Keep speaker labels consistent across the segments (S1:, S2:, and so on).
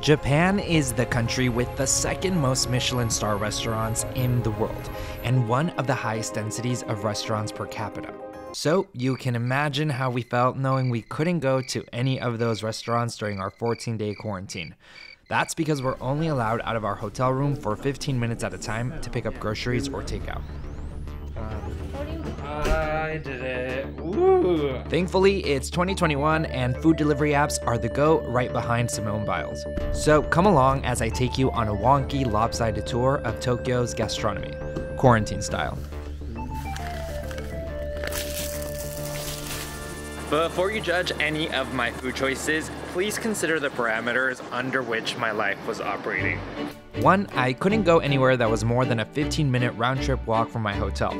S1: Japan is the country with the second most Michelin star restaurants in the world and one of the highest densities of restaurants per capita. So you can imagine how we felt knowing we couldn't go to any of those restaurants during our 14 day quarantine. That's because we're only allowed out of our hotel room for 15 minutes at a time to pick up groceries or takeout.
S2: I did it. Ooh.
S1: Thankfully, it's 2021 and food delivery apps are the go right behind Simone Biles. So come along as I take you on a wonky, lopsided tour of Tokyo's gastronomy, quarantine style.
S2: Before you judge any of my food choices, please consider the parameters under which my life was operating.
S1: One, I couldn't go anywhere that was more than a 15 minute round trip walk from my hotel.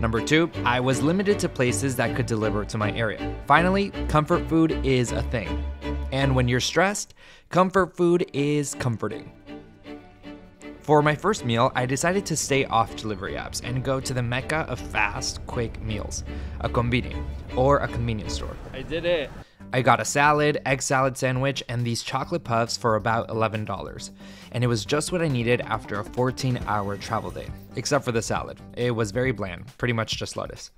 S1: Number two, I was limited to places that could deliver to my area. Finally, comfort food is a thing. And when you're stressed, comfort food is comforting. For my first meal, I decided to stay off delivery apps and go to the mecca of fast, quick meals, a konbini, or a convenience store.
S2: I did it.
S1: I got a salad, egg salad sandwich, and these chocolate puffs for about $11. And it was just what I needed after a 14 hour travel day, except for the salad. It was very bland, pretty much just lettuce.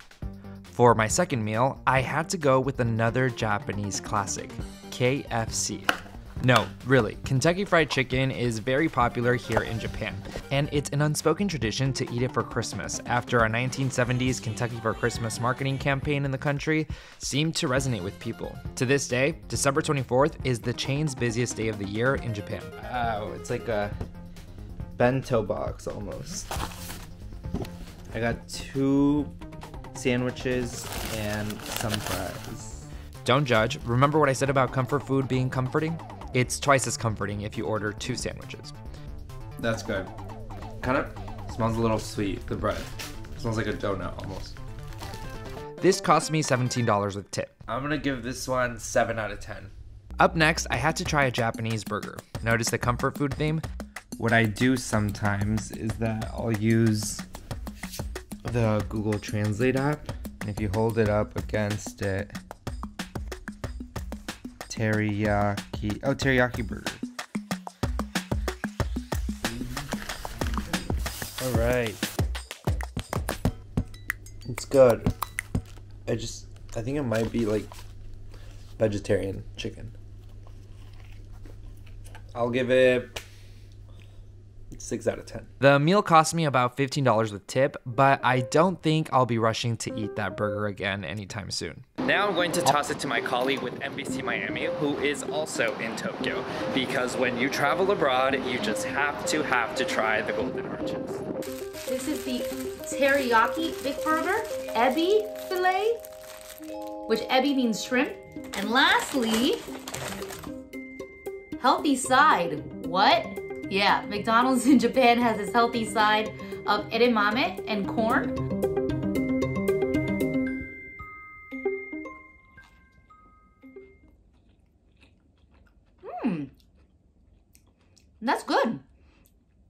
S1: For my second meal, I had to go with another Japanese classic, KFC. No, really, Kentucky Fried Chicken is very popular here in Japan, and it's an unspoken tradition to eat it for Christmas after a 1970s Kentucky for Christmas marketing campaign in the country seemed to resonate with people. To this day, December 24th is the chain's busiest day of the year in Japan.
S3: Wow, it's like a bento box almost. I got two sandwiches and some fries.
S1: Don't judge. Remember what I said about comfort food being comforting? It's twice as comforting if you order two sandwiches.
S3: That's good. Kind of smells a little sweet, the bread. smells like a donut almost.
S1: This cost me $17 with tip.
S3: I'm gonna give this one 7 out of 10.
S1: Up next, I had to try a Japanese burger. Notice the comfort food theme?
S3: What I do sometimes is that I'll use the Google Translate app. If you hold it up against it, teriyaki. Oh, teriyaki burger. All right. It's good. I just, I think it might be like vegetarian chicken. I'll give it six out of ten.
S1: The meal cost me about $15 with tip, but I don't think I'll be rushing to eat that burger again anytime soon.
S2: Now I'm going to toss it to my colleague with NBC Miami, who is also in Tokyo. Because when you travel abroad, you just have to have to try the Golden Arches.
S4: This is the teriyaki big burger, ebi filet, which ebi means shrimp. And lastly, healthy side. What? Yeah, McDonald's in Japan has this healthy side of edamame and corn. Mmm. That's good.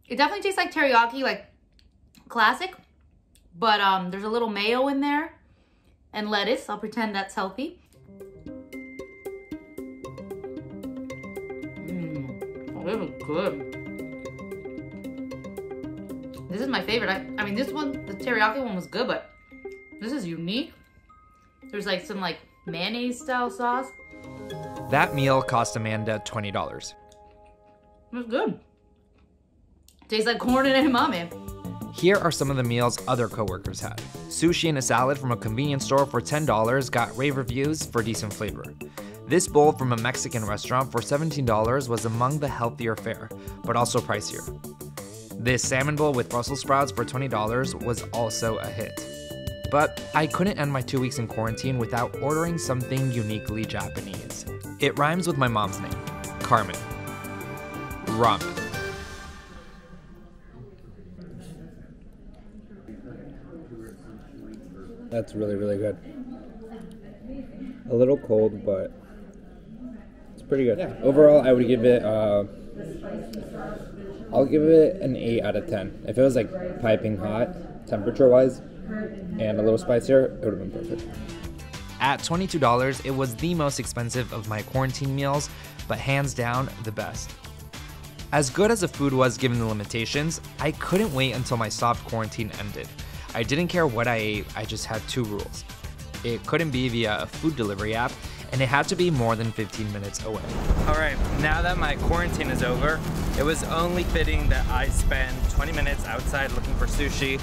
S4: It definitely tastes like teriyaki, like classic. But um, there's a little mayo in there and lettuce. I'll pretend that's healthy. Mmm. This is good. This is my favorite. I, I mean, this one, the teriyaki one was good, but this is unique. There's like some like mayonnaise style sauce.
S1: That meal cost Amanda $20.
S4: It's good. Tastes like corn and edamame.
S1: Here are some of the meals other coworkers had. Sushi and a salad from a convenience store for $10 got rave reviews for decent flavor. This bowl from a Mexican restaurant for $17 was among the healthier fare, but also pricier. This salmon bowl with Brussels sprouts for $20 was also a hit. But I couldn't end my two weeks in quarantine without ordering something uniquely Japanese. It rhymes with my mom's name, Carmen. Ramen.
S3: That's really, really good. A little cold, but it's pretty good. Yeah. Overall, I would give it. Uh, I'll give it an eight out of ten. If it was like piping hot, temperature-wise, and a little spicier, it would have been perfect.
S1: At $22, it was the most expensive of my quarantine meals, but hands down the best.
S5: As good as the food was given the limitations, I couldn't wait until my soft quarantine ended. I didn't care what I ate, I just had two rules. It couldn't be via a food delivery app, and it had to be more than 15 minutes away.
S1: All right, now that my quarantine is over, it was only fitting that I spend 20 minutes outside looking for sushi,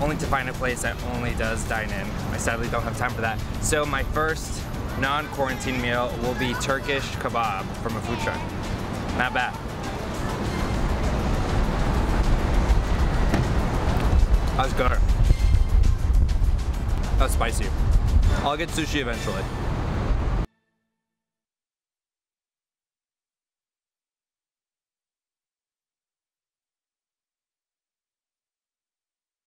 S1: only to find a place that only does dine in. I sadly don't have time for that. So my first non-quarantine meal will be Turkish kebab from a food truck. Not bad. That was good. That's spicy. I'll get sushi eventually.